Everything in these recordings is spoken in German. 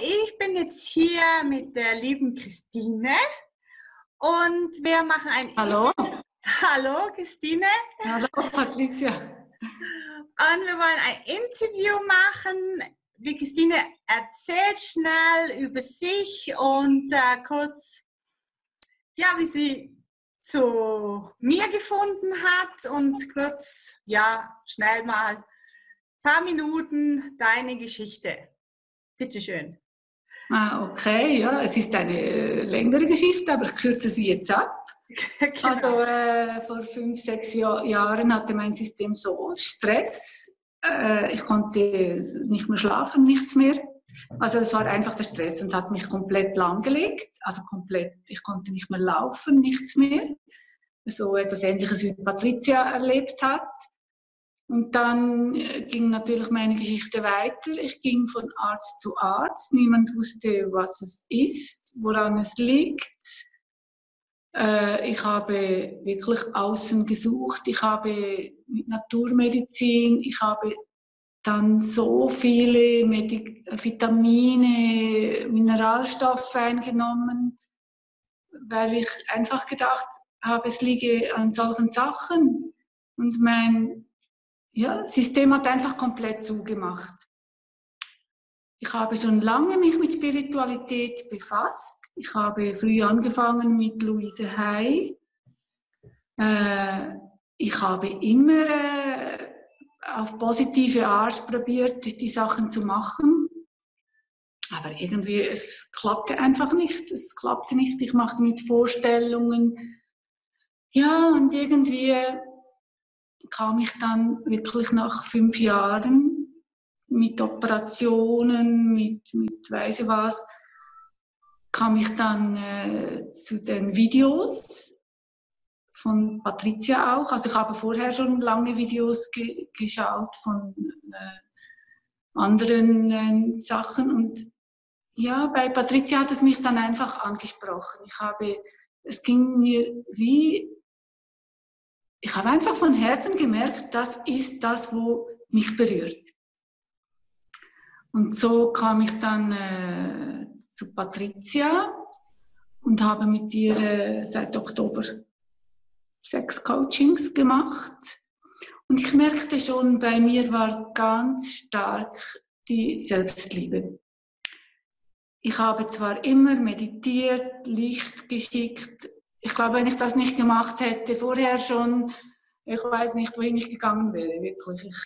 ich bin jetzt hier mit der lieben Christine und wir machen ein. Hallo. Hallo, Christine. Hallo, Patricia. Und wir wollen ein Interview machen. Die Christine erzählt schnell über sich und äh, kurz, ja, wie sie zu mir gefunden hat und kurz, ja, schnell mal ein paar Minuten deine Geschichte. Bitte schön. Ah, okay, ja, es ist eine äh, längere Geschichte, aber ich kürze sie jetzt ab. genau. Also äh, vor fünf, sechs Jahren hatte mein System so Stress. Äh, ich konnte nicht mehr schlafen, nichts mehr. Also es war einfach der Stress und hat mich komplett lahmgelegt. Also komplett, ich konnte nicht mehr laufen, nichts mehr. So etwas Ähnliches wie Patricia erlebt hat. Und dann äh, ging natürlich meine Geschichte weiter. Ich ging von Arzt zu Arzt. Niemand wusste, was es ist, woran es liegt. Äh, ich habe wirklich außen gesucht. Ich habe mit Naturmedizin, ich habe dann so viele Medik Vitamine, Mineralstoffe eingenommen, weil ich einfach gedacht habe, es liege an solchen Sachen. Und mein ja, System hat einfach komplett zugemacht. Ich habe schon lange mich mit Spiritualität befasst. Ich habe früh angefangen mit Luise Hay. Äh, ich habe immer äh, auf positive Art probiert, die Sachen zu machen. Aber irgendwie, es klappte einfach nicht. Es klappte nicht. Ich machte mit Vorstellungen. Ja, und irgendwie kam ich dann wirklich nach fünf Jahren mit Operationen, mit, mit weiß ich was, kam ich dann äh, zu den Videos von Patricia auch. Also ich habe vorher schon lange Videos ge geschaut von äh, anderen äh, Sachen und ja, bei Patricia hat es mich dann einfach angesprochen. Ich habe, es ging mir wie ich habe einfach von Herzen gemerkt, das ist das, wo mich berührt. Und so kam ich dann äh, zu Patricia und habe mit ihr äh, seit Oktober sechs Coachings gemacht. Und ich merkte schon, bei mir war ganz stark die Selbstliebe. Ich habe zwar immer meditiert, Licht geschickt, ich glaube, wenn ich das nicht gemacht hätte, vorher schon, ich weiß nicht, wohin ich gegangen wäre, wirklich. Ich,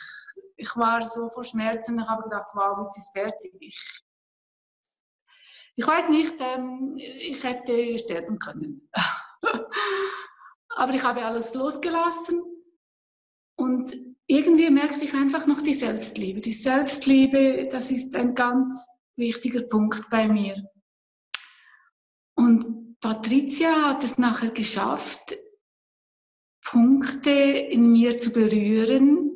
ich war so vor Schmerzen, ich habe gedacht, wow, jetzt ist fertig. Ich, ich weiß nicht, ähm, ich hätte sterben können. Aber ich habe alles losgelassen und irgendwie merkte ich einfach noch die Selbstliebe. Die Selbstliebe, das ist ein ganz wichtiger Punkt bei mir. Und Patricia hat es nachher geschafft, Punkte in mir zu berühren,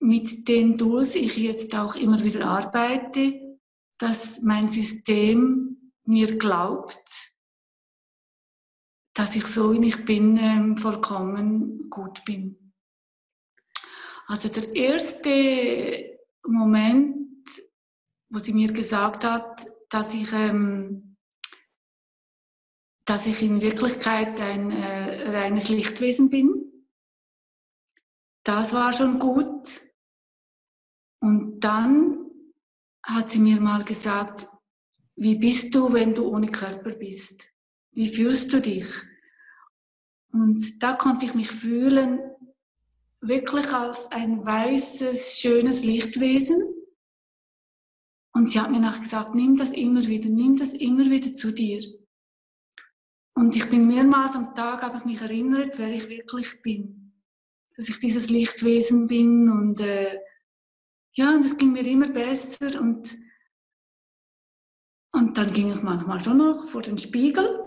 mit denen Tools ich jetzt auch immer wieder arbeite, dass mein System mir glaubt, dass ich so wie ich bin ähm, vollkommen gut bin. Also der erste Moment, wo sie mir gesagt hat, dass ich ähm, dass ich in Wirklichkeit ein äh, reines Lichtwesen bin. Das war schon gut. Und dann hat sie mir mal gesagt, wie bist du, wenn du ohne Körper bist? Wie fühlst du dich? Und da konnte ich mich fühlen, wirklich als ein weißes, schönes Lichtwesen. Und sie hat mir nachher gesagt, nimm das immer wieder, nimm das immer wieder zu dir. Und ich bin mehrmals am Tag habe ich mich erinnert, wer ich wirklich bin. Dass ich dieses Lichtwesen bin und äh, ja, und es ging mir immer besser und, und dann ging ich manchmal schon noch vor den Spiegel.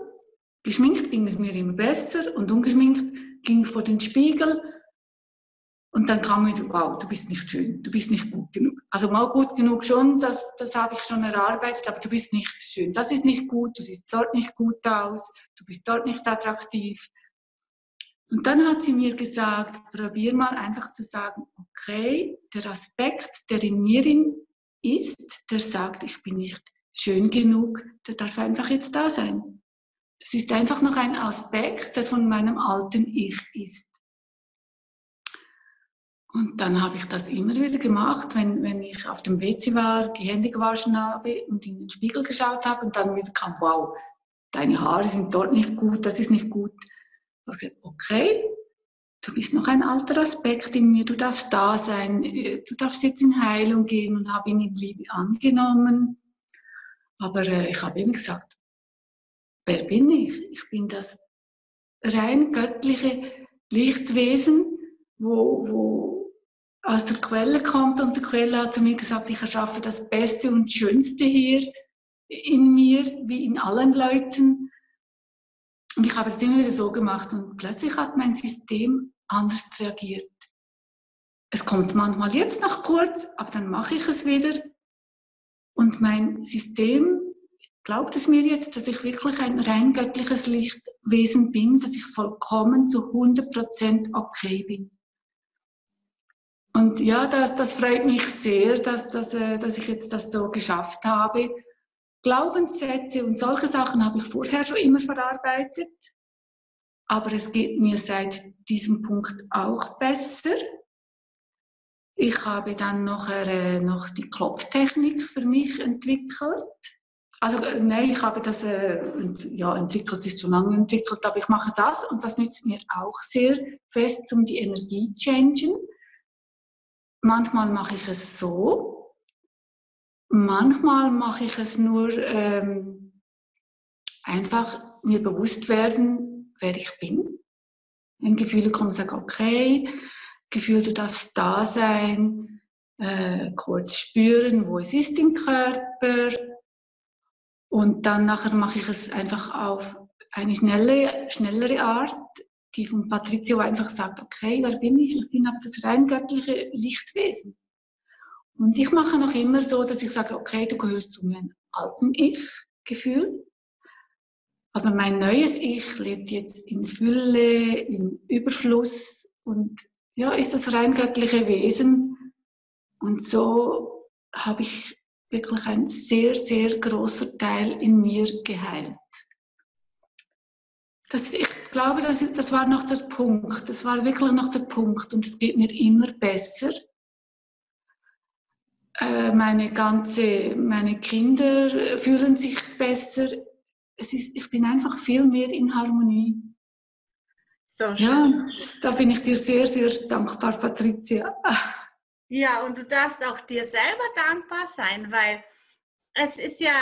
Geschminkt ging es mir immer besser und ungeschminkt ging ich vor den Spiegel und dann kam mir, wow, du bist nicht schön, du bist nicht gut genug. Also mal gut genug schon, das, das habe ich schon erarbeitet, aber du bist nicht schön. Das ist nicht gut, du siehst dort nicht gut aus, du bist dort nicht attraktiv. Und dann hat sie mir gesagt, probier mal einfach zu sagen, okay, der Aspekt, der in mir ist, der sagt, ich bin nicht schön genug, der darf einfach jetzt da sein. Das ist einfach noch ein Aspekt, der von meinem alten Ich ist. Und dann habe ich das immer wieder gemacht, wenn, wenn ich auf dem WC war, die Hände gewaschen habe und in den Spiegel geschaut habe und dann wieder kam, wow, deine Haare sind dort nicht gut, das ist nicht gut. Ich gesagt, okay, du bist noch ein alter Aspekt in mir, du darfst da sein, du darfst jetzt in Heilung gehen und habe ihn in Liebe angenommen. Aber äh, ich habe ihm gesagt, wer bin ich? Ich bin das rein göttliche Lichtwesen, wo, wo aus der Quelle kommt und die Quelle hat zu mir gesagt, ich erschaffe das Beste und Schönste hier in mir, wie in allen Leuten. Und ich habe es immer wieder so gemacht und plötzlich hat mein System anders reagiert. Es kommt manchmal jetzt noch kurz, aber dann mache ich es wieder. Und mein System glaubt es mir jetzt, dass ich wirklich ein rein göttliches Lichtwesen bin, dass ich vollkommen zu 100% okay bin. Und ja, das, das freut mich sehr, dass, dass, äh, dass ich jetzt das so geschafft habe. Glaubenssätze und solche Sachen habe ich vorher schon immer verarbeitet. Aber es geht mir seit diesem Punkt auch besser. Ich habe dann nachher äh, noch die Klopftechnik für mich entwickelt. Also äh, nein, ich habe das äh, ja, entwickelt, ist schon lange entwickelt, aber ich mache das und das nützt mir auch sehr fest, um die Energie zu changen. Manchmal mache ich es so, manchmal mache ich es nur ähm, einfach mir bewusst werden, wer ich bin. Wenn Gefühle kommen, sage okay, Gefühl, du darfst da sein, äh, kurz spüren, wo es ist im Körper, und dann nachher mache ich es einfach auf eine schnelle, schnellere Art, die von Patrizio einfach sagt, okay, wer bin ich? Ich bin aber das rein göttliche Lichtwesen. Und ich mache noch immer so, dass ich sage, okay, du gehörst zu meinem alten Ich-Gefühl. Aber mein neues Ich lebt jetzt in Fülle, in Überfluss und ja, ist das rein göttliche Wesen. Und so habe ich wirklich ein sehr, sehr großer Teil in mir geheilt. Das, ich glaube, das, das war noch der Punkt. Das war wirklich noch der Punkt. Und es geht mir immer besser. Äh, meine ganze, meine Kinder fühlen sich besser. Es ist, ich bin einfach viel mehr in Harmonie. So schön. Ja, da bin ich dir sehr, sehr dankbar, Patricia. Ja, und du darfst auch dir selber dankbar sein, weil es ist ja,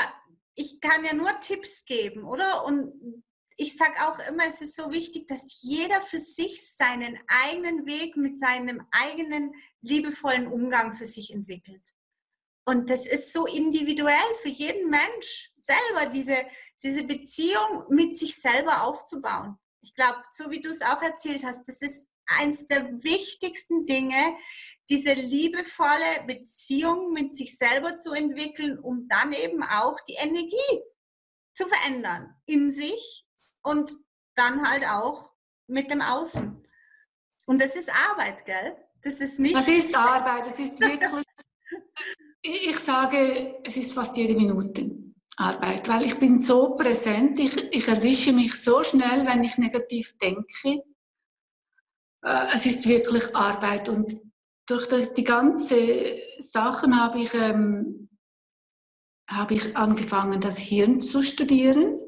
ich kann ja nur Tipps geben, oder? Und ich sage auch immer, es ist so wichtig, dass jeder für sich seinen eigenen Weg mit seinem eigenen liebevollen Umgang für sich entwickelt. Und das ist so individuell für jeden Mensch, selber diese, diese Beziehung mit sich selber aufzubauen. Ich glaube, so wie du es auch erzählt hast, das ist eins der wichtigsten Dinge, diese liebevolle Beziehung mit sich selber zu entwickeln, um dann eben auch die Energie zu verändern in sich und dann halt auch mit dem Außen. Und das ist Arbeit, gell? Das ist nicht. Das ist Arbeit, das ist wirklich. ich sage, es ist fast jede Minute Arbeit, weil ich bin so präsent, ich, ich erwische mich so schnell, wenn ich negativ denke äh, es ist wirklich Arbeit und durch die ganze Sachen habe ich, ähm, habe ich angefangen, das Hirn zu studieren,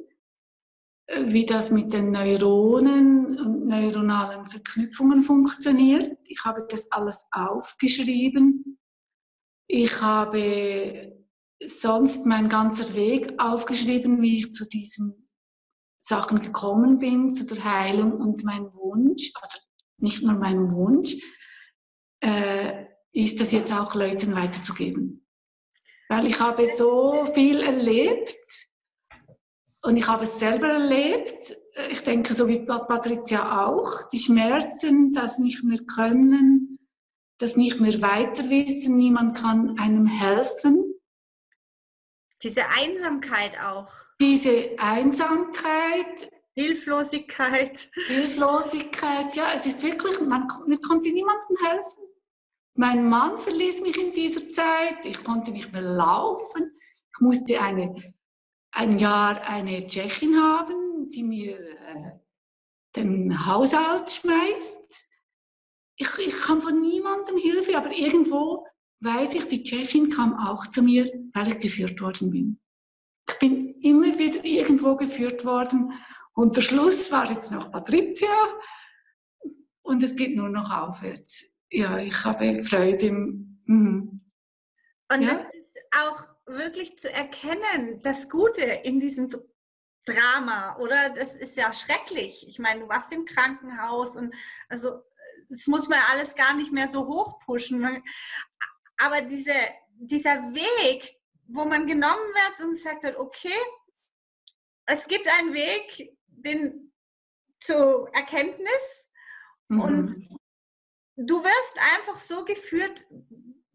wie das mit den Neuronen und neuronalen Verknüpfungen funktioniert. Ich habe das alles aufgeschrieben. Ich habe sonst mein ganzer Weg aufgeschrieben, wie ich zu diesen Sachen gekommen bin, zu der Heilung und mein Wunsch oder nicht nur mein Wunsch, äh, ist das jetzt auch Leuten weiterzugeben. Weil ich habe so viel erlebt und ich habe es selber erlebt. Ich denke, so wie Patricia auch, die Schmerzen, das nicht mehr können, das nicht mehr weiter wissen, niemand kann einem helfen. Diese Einsamkeit auch. Diese Einsamkeit, Hilflosigkeit. Hilflosigkeit, ja, es ist wirklich, man, mir konnte niemandem helfen. Mein Mann verließ mich in dieser Zeit. Ich konnte nicht mehr laufen. Ich musste eine, ein Jahr eine Tschechin haben, die mir äh, den Haushalt schmeißt. Ich, ich kam von niemandem Hilfe, aber irgendwo weiß ich, die Tschechin kam auch zu mir, weil ich geführt worden bin. Ich bin immer wieder irgendwo geführt worden und der Schluss war jetzt noch Patricia und es geht nur noch aufwärts. Ja, ich habe Freude im. Mhm. Und ja? das ist auch wirklich zu erkennen, das Gute in diesem Drama, oder? Das ist ja schrecklich. Ich meine, du warst im Krankenhaus und also das muss man alles gar nicht mehr so hochpushen. Aber diese, dieser Weg, wo man genommen wird und sagt, okay, es gibt einen Weg, den zur Erkenntnis mhm. und du wirst einfach so geführt,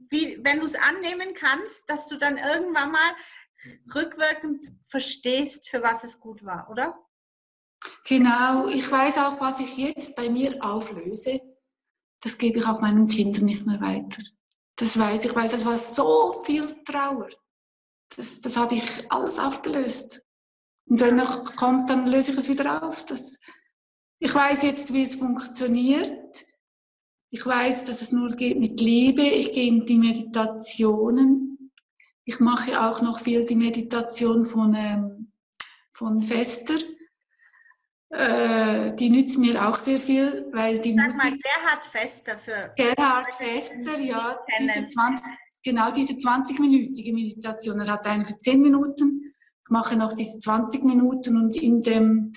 wie wenn du es annehmen kannst, dass du dann irgendwann mal rückwirkend verstehst, für was es gut war, oder? Genau, ich weiß auch, was ich jetzt bei mir auflöse, das gebe ich auch meinen Kindern nicht mehr weiter. Das weiß ich, weil das war so viel Trauer. Das, das habe ich alles aufgelöst. Und wenn noch kommt, dann löse ich es wieder auf. Das, ich weiß jetzt, wie es funktioniert. Ich weiß, dass es nur geht mit Liebe. Ich gehe in die Meditationen. Ich mache auch noch viel die Meditation von, ähm, von Fester. Äh, die nützt mir auch sehr viel, weil die Sag Musik... mal, Gerhard Fester für... Gerhard Fester, ja. Diese 20, genau diese 20-minütige Meditation. Er hat eine für 10 Minuten mache noch diese 20 Minuten und in dem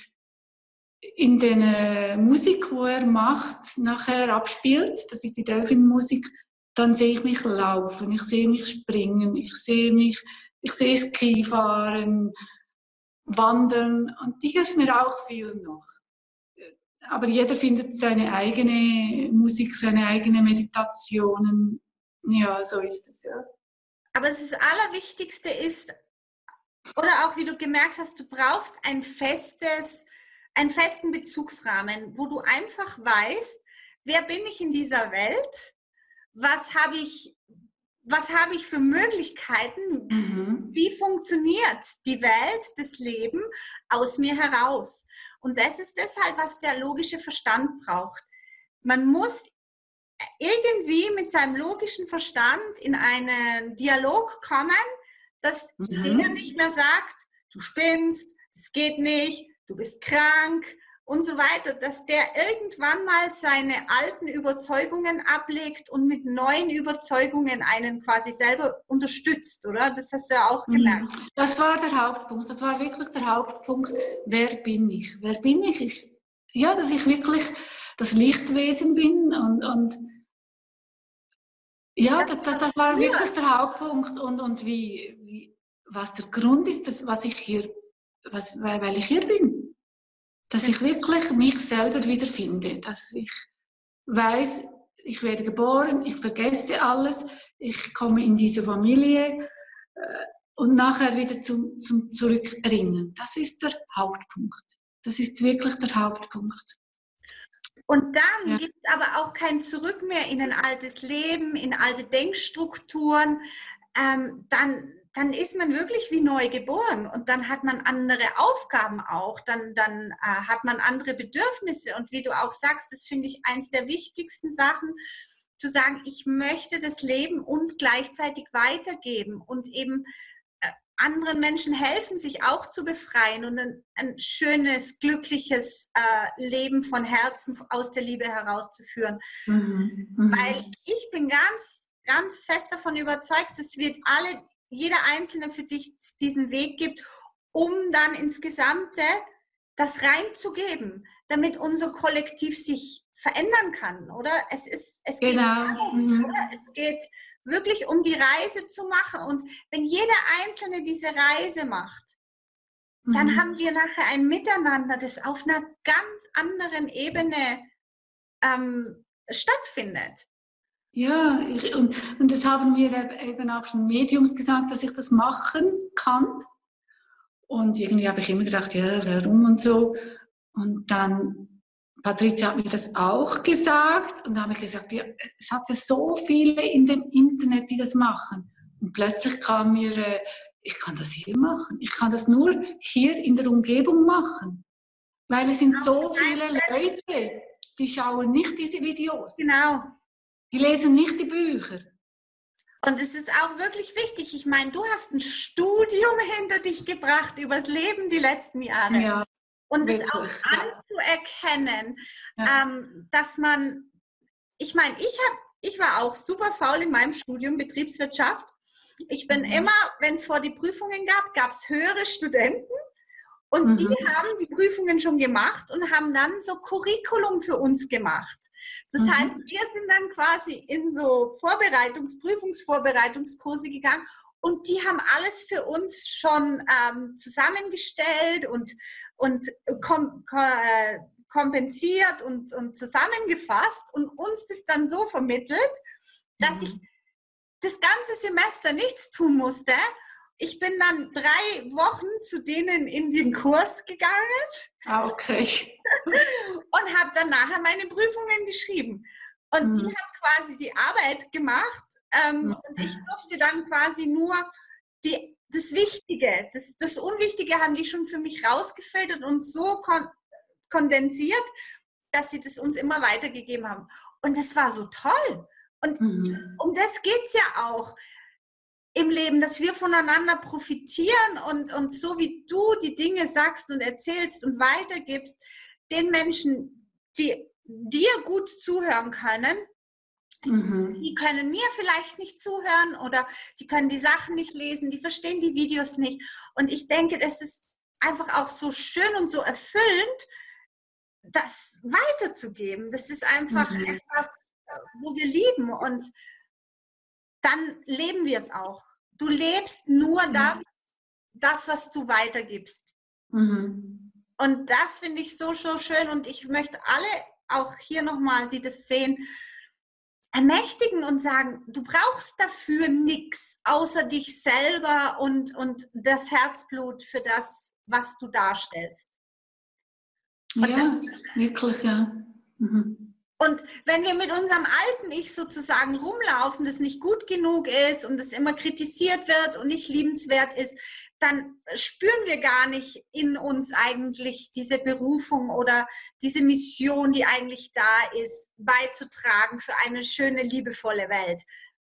in den äh, Musik, wo er macht, nachher abspielt, das ist die Delfin-Musik, dann sehe ich mich laufen, ich sehe mich springen, ich sehe mich, ich sehe Ski fahren, wandern und die hilft mir auch viel noch. Aber jeder findet seine eigene Musik, seine eigene Meditationen. Ja, so ist es ja. Aber das Allerwichtigste ist, oder auch wie du gemerkt hast, du brauchst ein festes, einen festen Bezugsrahmen, wo du einfach weißt, wer bin ich in dieser Welt? Was habe ich, was habe ich für Möglichkeiten? Mhm. Wie funktioniert die Welt, das Leben aus mir heraus? Und das ist deshalb, was der logische Verstand braucht. Man muss irgendwie mit seinem logischen Verstand in einen Dialog kommen, dass mhm. der nicht mehr sagt, du spinnst, es geht nicht, du bist krank und so weiter, dass der irgendwann mal seine alten Überzeugungen ablegt und mit neuen Überzeugungen einen quasi selber unterstützt, oder? Das hast du ja auch mhm. gemerkt. Das war der Hauptpunkt, das war wirklich der Hauptpunkt, wer bin ich? Wer bin ich? Ist, ja, dass ich wirklich das Lichtwesen bin und, und ja, das, das, das war wirklich der Hauptpunkt und, und wie, wie, was der Grund ist, dass, was ich hier, was, weil, weil ich hier bin. Dass ich wirklich mich selber wiederfinde, dass ich weiß, ich werde geboren, ich vergesse alles, ich komme in diese Familie äh, und nachher wieder zum, zum Zurückerinnern. Das ist der Hauptpunkt. Das ist wirklich der Hauptpunkt. Und dann ja. gibt es aber auch kein Zurück mehr in ein altes Leben, in alte Denkstrukturen. Ähm, dann, dann ist man wirklich wie neu geboren und dann hat man andere Aufgaben auch, dann, dann äh, hat man andere Bedürfnisse. Und wie du auch sagst, das finde ich eins der wichtigsten Sachen, zu sagen, ich möchte das Leben und gleichzeitig weitergeben und eben anderen Menschen helfen, sich auch zu befreien und ein, ein schönes, glückliches äh, Leben von Herzen aus der Liebe herauszuführen. Mhm. Mhm. Weil ich bin ganz, ganz fest davon überzeugt, dass wir alle, jeder Einzelne für dich diesen Weg gibt, um dann ins Gesamte das reinzugeben, damit unser Kollektiv sich verändern kann, oder? Es ist, es genau. geht, darum, mhm. oder? Es geht wirklich um die Reise zu machen. Und wenn jeder Einzelne diese Reise macht, mhm. dann haben wir nachher ein Miteinander, das auf einer ganz anderen Ebene ähm, stattfindet. Ja, und, und das haben mir eben auch schon Mediums gesagt, dass ich das machen kann. Und irgendwie habe ich immer gedacht, ja, warum und so. Und dann Patricia hat mir das auch gesagt und da habe ich gesagt, ja, es hat ja so viele in dem Internet, die das machen. Und plötzlich kam mir, äh, ich kann das hier machen. Ich kann das nur hier in der Umgebung machen. Weil es sind so viele Leute, die schauen nicht diese Videos. Genau. Die lesen nicht die Bücher. Und es ist auch wirklich wichtig. Ich meine, du hast ein Studium hinter dich gebracht über das Leben die letzten Jahre. Ja, und es auch anzuerkennen, ja. ähm, dass man, ich meine, ich habe, ich war auch super faul in meinem Studium Betriebswirtschaft. Ich bin mhm. immer, wenn es vor die Prüfungen gab, gab es höhere Studenten und mhm. die haben die Prüfungen schon gemacht und haben dann so Curriculum für uns gemacht. Das mhm. heißt, wir sind dann quasi in so Vorbereitungs-, Prüfungsvorbereitungskurse gegangen und die haben alles für uns schon ähm, zusammengestellt und, und kom äh, kompensiert und, und zusammengefasst und uns das dann so vermittelt, dass mhm. ich das ganze Semester nichts tun musste ich bin dann drei Wochen zu denen in den Kurs gegangen. Ah, okay. und habe dann nachher meine Prüfungen geschrieben. Und mhm. die haben quasi die Arbeit gemacht. Ähm, mhm. Und ich durfte dann quasi nur die, das Wichtige, das, das Unwichtige haben die schon für mich rausgefiltert und so kon kondensiert, dass sie das uns immer weitergegeben haben. Und das war so toll. Und mhm. um das geht es ja auch im Leben, dass wir voneinander profitieren und, und so wie du die Dinge sagst und erzählst und weitergibst, den Menschen, die dir gut zuhören können, mhm. die können mir vielleicht nicht zuhören oder die können die Sachen nicht lesen, die verstehen die Videos nicht. Und ich denke, das ist einfach auch so schön und so erfüllend, das weiterzugeben. Das ist einfach mhm. etwas, wo wir lieben und dann leben wir es auch. Du lebst nur das, das was du weitergibst. Mhm. Und das finde ich so, so schön und ich möchte alle auch hier nochmal, die das sehen, ermächtigen und sagen, du brauchst dafür nichts außer dich selber und, und das Herzblut für das, was du darstellst. Und ja, wirklich, ja. Mhm. Und wenn wir mit unserem alten Ich sozusagen rumlaufen, das nicht gut genug ist und das immer kritisiert wird und nicht liebenswert ist, dann spüren wir gar nicht in uns eigentlich diese Berufung oder diese Mission, die eigentlich da ist, beizutragen für eine schöne, liebevolle Welt.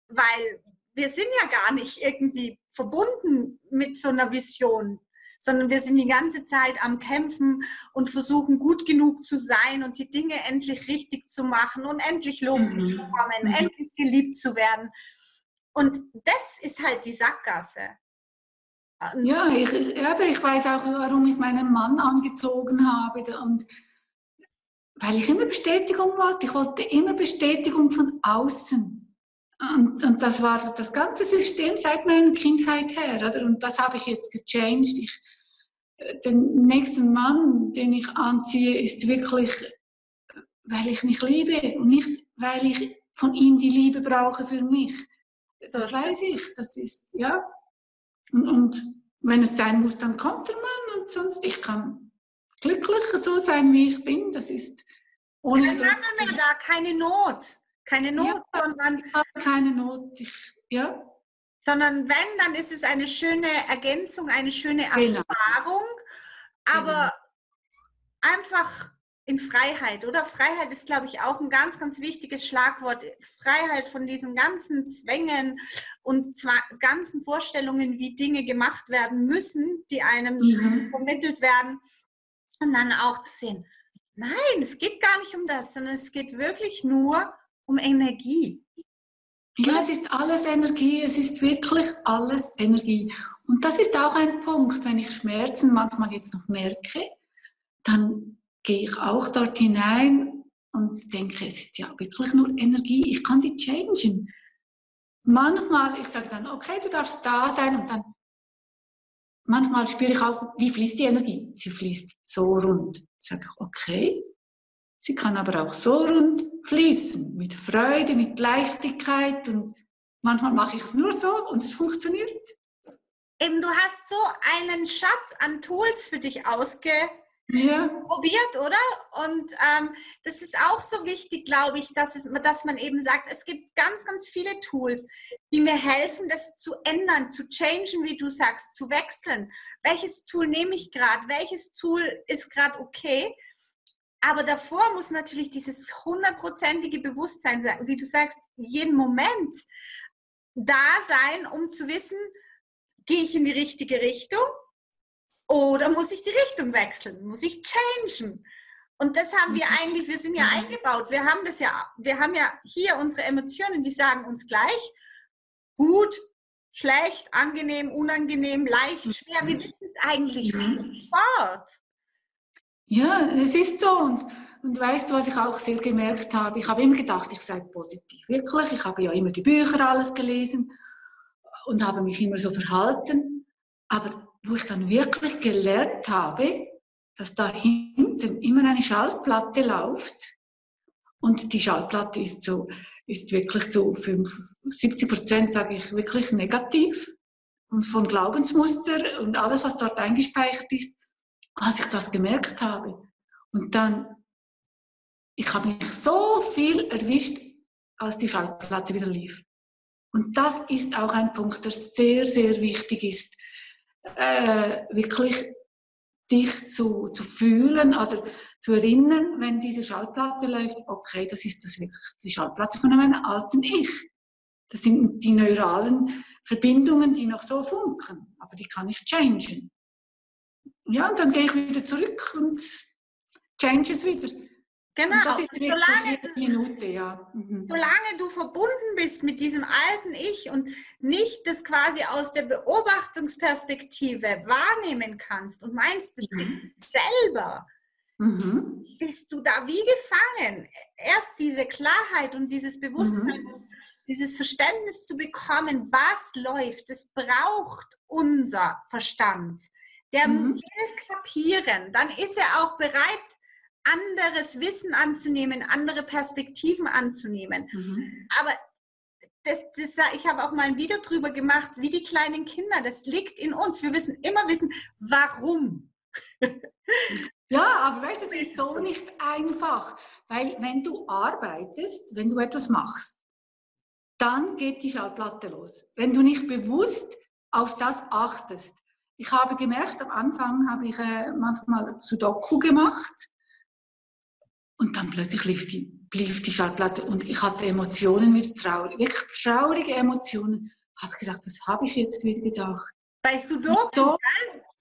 Weil wir sind ja gar nicht irgendwie verbunden mit so einer Vision sondern wir sind die ganze Zeit am Kämpfen und versuchen gut genug zu sein und die Dinge endlich richtig zu machen und endlich Lob mhm. zu bekommen, mhm. endlich geliebt zu werden. Und das ist halt die Sackgasse. Und ja, ich, ich weiß auch, warum ich meinen Mann angezogen habe. Und weil ich immer Bestätigung wollte. Ich wollte immer Bestätigung von außen. Und, und, das war das ganze System seit meiner Kindheit her, oder? Und das habe ich jetzt gechanged. Ich, den nächsten Mann, den ich anziehe, ist wirklich, weil ich mich liebe und nicht, weil ich von ihm die Liebe brauche für mich. Das weiß ich, das ist, ja. Und, und wenn es sein muss, dann kommt der Mann und sonst, ich kann glücklich so sein, wie ich bin. Das ist ohne. Kein Mangel mehr da, keine Not. Keine Not, ja, sondern. Ich habe keine Not, ich, ja sondern wenn, dann ist es eine schöne Ergänzung, eine schöne genau. Erfahrung, genau. aber genau. einfach in Freiheit, oder? Freiheit ist, glaube ich, auch ein ganz, ganz wichtiges Schlagwort. Freiheit von diesen ganzen Zwängen und zwar ganzen Vorstellungen, wie Dinge gemacht werden müssen, die einem mhm. vermittelt werden. Und dann auch zu sehen, nein, es geht gar nicht um das, sondern es geht wirklich nur um Energie. Ja, es ist alles Energie, es ist wirklich alles Energie. Und das ist auch ein Punkt, wenn ich Schmerzen manchmal jetzt noch merke, dann gehe ich auch dort hinein und denke, es ist ja wirklich nur Energie, ich kann die changen. Manchmal, ich sage dann, okay, du darfst da sein und dann, manchmal spüre ich auch, wie fließt die Energie? Sie fließt so rund. Sage ich, okay, Sie kann aber auch so rund fließen, mit Freude, mit Leichtigkeit und manchmal mache ich es nur so und es funktioniert. Eben, du hast so einen Schatz an Tools für dich ausgeschöpft ja. probiert, oder? Und ähm, das ist auch so wichtig, glaube ich, dass, es, dass man eben sagt, es gibt ganz, ganz viele Tools, die mir helfen, das zu ändern, zu changen, wie du sagst, zu wechseln. Welches Tool nehme ich gerade? Welches Tool ist gerade okay? Aber davor muss natürlich dieses hundertprozentige Bewusstsein sein, wie du sagst, jeden Moment da sein, um zu wissen, gehe ich in die richtige Richtung oder muss ich die Richtung wechseln? Muss ich changen? Und das haben wir mhm. eigentlich, wir sind ja mhm. eingebaut. Wir haben das ja, wir haben ja hier unsere Emotionen, die sagen uns gleich, gut, schlecht, angenehm, unangenehm, leicht, schwer. Wir mhm. wissen es eigentlich sofort. Ja, es ist so. Und, und weißt du, was ich auch sehr gemerkt habe? Ich habe immer gedacht, ich sei positiv. Wirklich, ich habe ja immer die Bücher alles gelesen und habe mich immer so verhalten. Aber wo ich dann wirklich gelernt habe, dass da hinten immer eine Schallplatte läuft und die Schallplatte ist so ist wirklich zu 70 Prozent, sage ich, wirklich negativ und von Glaubensmuster und alles, was dort eingespeichert ist, als ich das gemerkt habe. Und dann, ich habe mich so viel erwischt, als die Schallplatte wieder lief. Und das ist auch ein Punkt, der sehr, sehr wichtig ist, äh, wirklich dich zu, zu fühlen oder zu erinnern, wenn diese Schallplatte läuft, okay, das ist das wirklich die Schallplatte von meinem alten Ich. Das sind die neuralen Verbindungen, die noch so funken, aber die kann ich changen. Ja, und dann gehe ich wieder zurück und change es wieder. Genau, das ist solange, Minute, ja. Mhm. solange du verbunden bist mit diesem alten Ich und nicht das quasi aus der Beobachtungsperspektive wahrnehmen kannst und meinst, das mhm. ist selber, mhm. bist du da wie gefangen. Erst diese Klarheit und dieses Bewusstsein, mhm. dieses Verständnis zu bekommen, was läuft, das braucht unser Verstand. Der mhm. will kapieren, dann ist er auch bereit, anderes Wissen anzunehmen, andere Perspektiven anzunehmen. Mhm. Aber das, das, ich habe auch mal ein Video drüber gemacht, wie die kleinen Kinder, das liegt in uns. Wir müssen immer wissen, warum. Ja, aber weißt du, es ist so nicht einfach, weil wenn du arbeitest, wenn du etwas machst, dann geht die Schallplatte los. Wenn du nicht bewusst auf das achtest. Ich habe gemerkt, am Anfang habe ich äh, manchmal Sudoku gemacht und dann plötzlich lief die, lief die Schallplatte und ich hatte Emotionen wieder traurig, wirklich traurige Emotionen. Habe ich gesagt, das habe ich jetzt wieder gedacht. Du doch? So,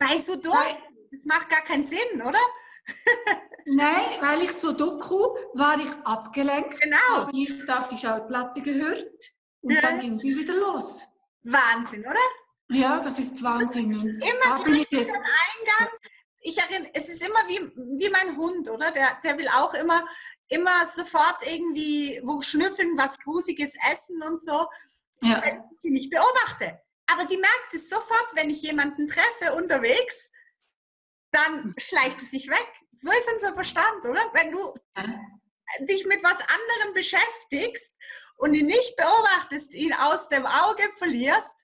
weißt du doch? Das macht gar keinen Sinn, oder? Nein, weil ich so Doku war ich abgelenkt. Genau. Habe ich auf die Schallplatte gehört und ja. dann ging sie wieder los. Wahnsinn, oder? Ja, das ist Wahnsinn. Immer da bin ich jetzt. Eingang ich erinnere, es ist immer wie, wie mein Hund, oder? Der, der will auch immer, immer sofort irgendwie wo schnüffeln, was Grusiges essen und so. Ja. Wenn ich ihn nicht beobachte. Aber die merkt es sofort, wenn ich jemanden treffe unterwegs, dann schleicht es sich weg. So ist unser Verstand, oder? Wenn du dich mit was anderem beschäftigst und ihn nicht beobachtest, ihn aus dem Auge verlierst,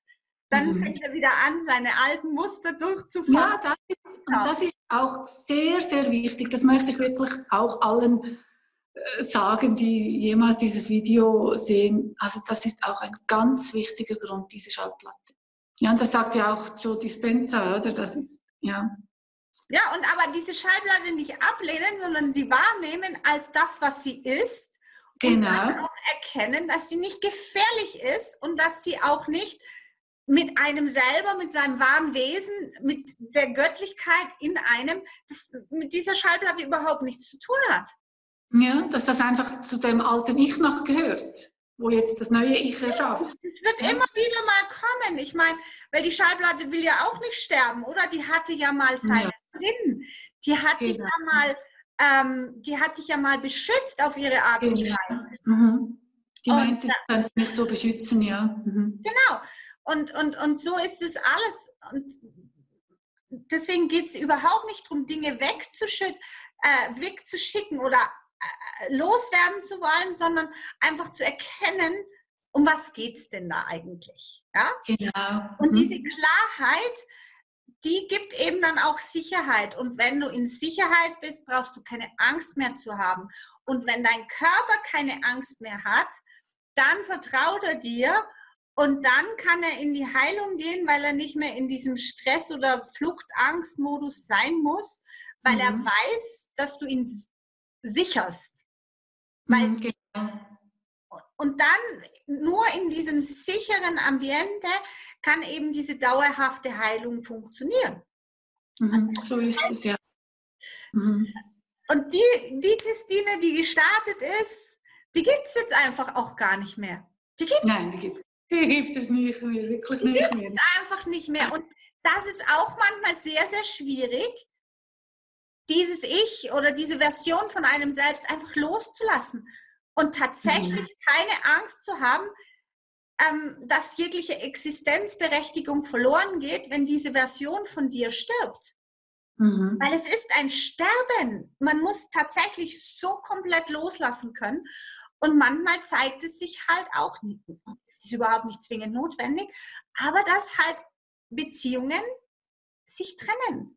dann mhm. fängt er wieder an, seine alten Muster durchzufahren. Ja, das ist, das ist auch sehr, sehr wichtig. Das möchte ich wirklich auch allen äh, sagen, die jemals dieses Video sehen. Also das ist auch ein ganz wichtiger Grund, diese Schallplatte. Ja, und das sagt ja auch Joe Dispenza, oder? Das ist, ja. Ja, und aber diese Schallplatte nicht ablehnen, sondern sie wahrnehmen als das, was sie ist. Genau. Und auch erkennen, dass sie nicht gefährlich ist und dass sie auch nicht mit einem selber, mit seinem wahren Wesen, mit der Göttlichkeit in einem, das mit dieser Schallplatte überhaupt nichts zu tun hat. Ja, dass das einfach zu dem alten Ich noch gehört, wo jetzt das neue Ich erschafft. Es wird ja. immer wieder mal kommen. Ich meine, weil die Schallplatte will ja auch nicht sterben, oder? Die hatte ja mal seinen ja. Sinn. Die hat genau. dich ja mal, ähm, die hat dich ja mal beschützt auf ihre Art und genau. Weise. Mhm. Die meint, das könnte mich so beschützen, ja. Mhm. Genau. Und, und, und so ist es alles. Und deswegen geht es überhaupt nicht darum, Dinge wegzuschütten, äh, wegzuschicken oder äh, loswerden zu wollen, sondern einfach zu erkennen, um was geht es denn da eigentlich? Ja? Genau. Und mhm. diese Klarheit, die gibt eben dann auch Sicherheit. Und wenn du in Sicherheit bist, brauchst du keine Angst mehr zu haben. Und wenn dein Körper keine Angst mehr hat, dann vertraut er dir und dann kann er in die Heilung gehen, weil er nicht mehr in diesem Stress- oder Fluchtangstmodus sein muss, weil mhm. er weiß, dass du ihn sicherst. Weil, mhm, genau. Und dann nur in diesem sicheren Ambiente kann eben diese dauerhafte Heilung funktionieren. Mhm, so ist es ja. Mhm. Und die, die Christine, die gestartet ist, die gibt es jetzt einfach auch gar nicht mehr. Die gibt's. Nein, die gibt es. Die gibt es nicht mehr, wirklich nicht mehr. Die gibt es einfach nicht mehr. Und das ist auch manchmal sehr, sehr schwierig, dieses Ich oder diese Version von einem selbst einfach loszulassen und tatsächlich mhm. keine Angst zu haben, ähm, dass jegliche Existenzberechtigung verloren geht, wenn diese Version von dir stirbt. Mhm. Weil es ist ein Sterben. Man muss tatsächlich so komplett loslassen können. Und manchmal zeigt es sich halt auch nicht. Es ist überhaupt nicht zwingend notwendig, aber dass halt Beziehungen sich trennen.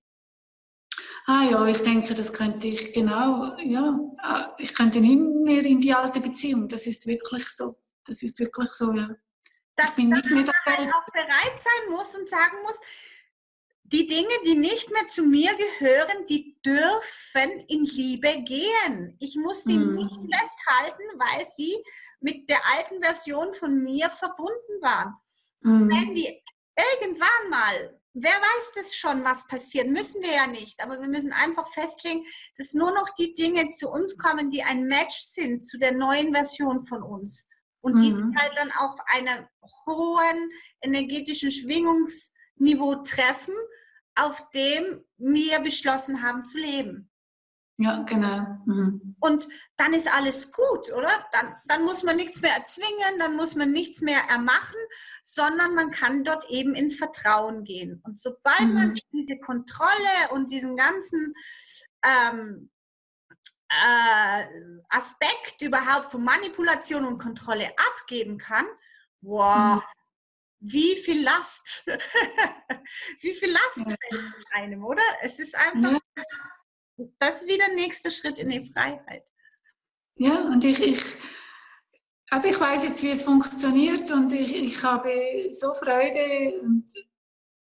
Ah ja, ich denke, das könnte ich genau, ja, ah, ich könnte nicht mehr in die alte Beziehung. Das ist wirklich so. Das ist wirklich so, ja. Dass, ich bin dass nicht man halt auch bereit sein muss und sagen muss, die Dinge, die nicht mehr zu mir gehören, die dürfen in Liebe gehen. Ich muss sie mm. nicht festhalten, weil sie mit der alten Version von mir verbunden waren. Mm. Wenn die irgendwann mal wer weiß das schon, was passiert? Müssen wir ja nicht. Aber wir müssen einfach festlegen, dass nur noch die Dinge zu uns kommen, die ein Match sind zu der neuen Version von uns. Und mhm. die sich halt dann auf einem hohen energetischen Schwingungsniveau treffen, auf dem wir beschlossen haben zu leben. Ja, genau. Mhm. Und dann ist alles gut, oder? Dann, dann muss man nichts mehr erzwingen, dann muss man nichts mehr ermachen, sondern man kann dort eben ins Vertrauen gehen. Und sobald mhm. man diese Kontrolle und diesen ganzen ähm, äh, Aspekt überhaupt von Manipulation und Kontrolle abgeben kann, wow, mhm. Wie viel Last, wie viel Last ja. fällt von einem, oder? Es ist einfach... Ja das ist wieder der nächste Schritt in die Freiheit. Ja, und ich, ich, aber ich weiß jetzt, wie es funktioniert und ich, ich habe so Freude und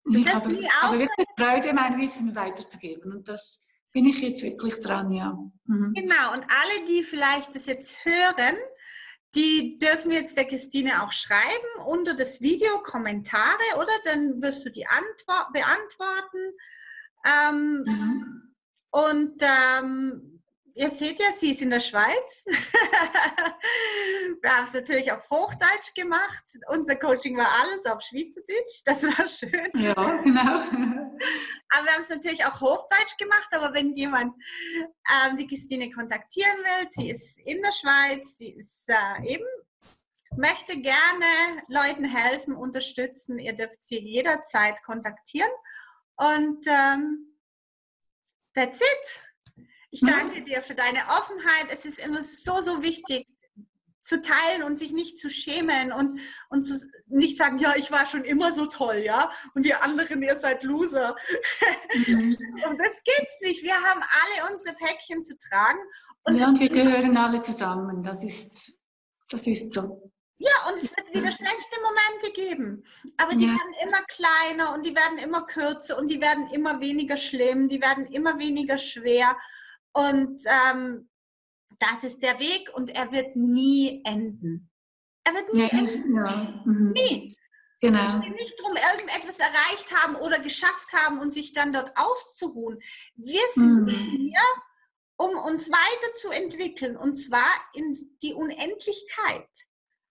ich habe, habe, wirklich Freude, mein Wissen weiterzugeben. Und das bin ich jetzt wirklich dran, ja. Mhm. Genau, und alle, die vielleicht das jetzt hören, die dürfen jetzt der Christine auch schreiben unter das Video Kommentare, oder? Dann wirst du die Antwort beantworten. Ähm, mhm. Und ähm, ihr seht ja, sie ist in der Schweiz. wir haben es natürlich auf Hochdeutsch gemacht. Unser Coaching war alles auf Schweizerdeutsch. Das war schön. Ja, genau. Aber wir haben es natürlich auch Hochdeutsch gemacht. Aber wenn jemand ähm, die Christine kontaktieren will, sie ist in der Schweiz, sie ist äh, eben möchte gerne Leuten helfen, unterstützen. Ihr dürft sie jederzeit kontaktieren. Und ähm, That's it. Ich mhm. danke dir für deine Offenheit. Es ist immer so, so wichtig zu teilen und sich nicht zu schämen und, und zu, nicht sagen, ja, ich war schon immer so toll, ja, und die anderen, ihr seid Loser. Mhm. und das geht's nicht. Wir haben alle unsere Päckchen zu tragen. Und ja, und wir gehören alle zusammen. Das ist, das ist so. Ja, und es wird wieder schlechte Momente geben. Aber die ja. werden immer kleiner und die werden immer kürzer und die werden immer weniger schlimm, die werden immer weniger schwer. Und ähm, das ist der Weg und er wird nie enden. Er wird nie ja, enden. Ja. Mhm. Nie. Genau. Wir nicht darum, irgendetwas erreicht haben oder geschafft haben und sich dann dort auszuruhen. Wir sind mhm. hier, um uns weiterzuentwickeln und zwar in die Unendlichkeit.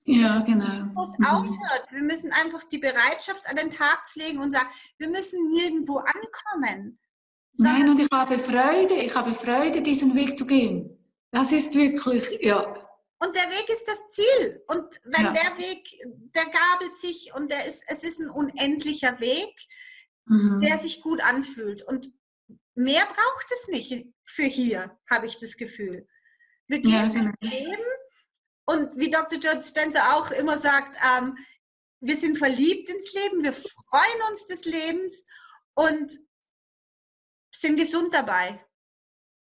Ja, genau. Wo es mhm. aufhört. Wir müssen einfach die Bereitschaft an den Tag legen und sagen, wir müssen nirgendwo ankommen. Nein, und ich habe Freude, ich habe Freude, diesen Weg zu gehen. Das ist wirklich, ja. Und der Weg ist das Ziel. Und wenn ja. der Weg, der gabelt sich und der ist, es ist ein unendlicher Weg, mhm. der sich gut anfühlt. Und mehr braucht es nicht für hier, habe ich das Gefühl. Wir gehen ja, genau. das Leben und wie Dr. George Spencer auch immer sagt, ähm, wir sind verliebt ins Leben, wir freuen uns des Lebens und sind gesund dabei.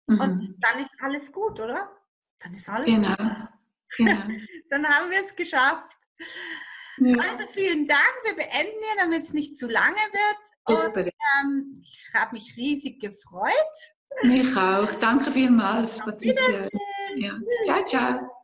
Mhm. Und dann ist alles gut, oder? Dann ist alles genau. gut. Genau. dann haben wir es geschafft. Ja. Also vielen Dank. Wir beenden hier, damit es nicht zu lange wird. Und ähm, ich habe mich riesig gefreut. Mich auch. Danke vielmals, Patricia. Ja. Ciao, ciao.